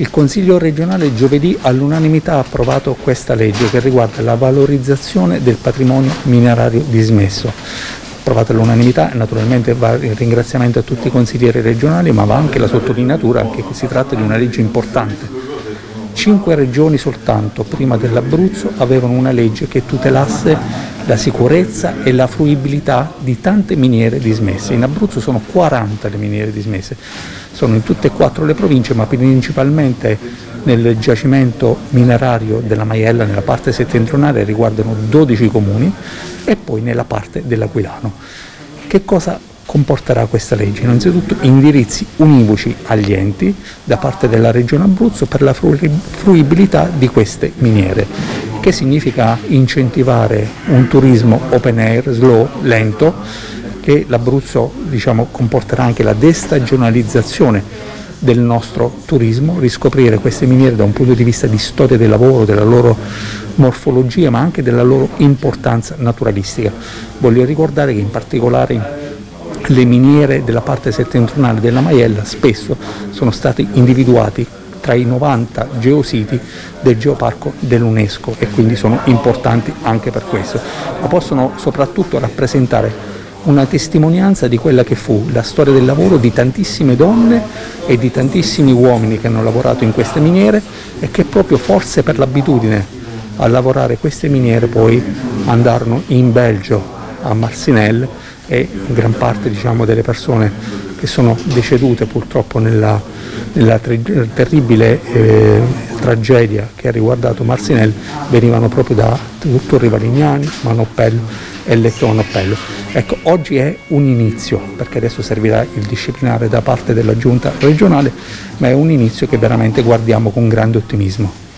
Il Consiglio regionale giovedì all'unanimità ha approvato questa legge che riguarda la valorizzazione del patrimonio minerario dismesso. Approvata all'unanimità, naturalmente va il ringraziamento a tutti i consiglieri regionali, ma va anche la sottolineatura che si tratta di una legge importante. Cinque regioni soltanto, prima dell'Abruzzo, avevano una legge che tutelasse la sicurezza e la fruibilità di tante miniere dismesse. In Abruzzo sono 40 le miniere dismesse sono in tutte e quattro le province, ma principalmente nel giacimento minerario della Maiella, nella parte settentrionale, riguardano 12 comuni e poi nella parte dell'Aquilano. Che cosa comporterà questa legge? Innanzitutto indirizzi univoci agli enti da parte della Regione Abruzzo per la fruibilità di queste miniere, che significa incentivare un turismo open air, slow, lento, che l'Abruzzo diciamo, comporterà anche la destagionalizzazione del nostro turismo, riscoprire queste miniere da un punto di vista di storia del lavoro, della loro morfologia, ma anche della loro importanza naturalistica. Voglio ricordare che in particolare le miniere della parte settentrionale della Maiella spesso sono state individuati tra i 90 geositi del geoparco dell'UNESCO e quindi sono importanti anche per questo, ma possono soprattutto rappresentare una testimonianza di quella che fu la storia del lavoro di tantissime donne e di tantissimi uomini che hanno lavorato in queste miniere e che proprio forse per l'abitudine a lavorare queste miniere poi andarono in Belgio a Marcinelle e gran parte diciamo, delle persone che sono decedute purtroppo nella, nella terribile eh, tragedia che ha riguardato Marcinelle venivano proprio da Torre Valignani, Manoppello e Lettono Appello. Ecco, oggi è un inizio, perché adesso servirà il disciplinare da parte della giunta regionale, ma è un inizio che veramente guardiamo con grande ottimismo.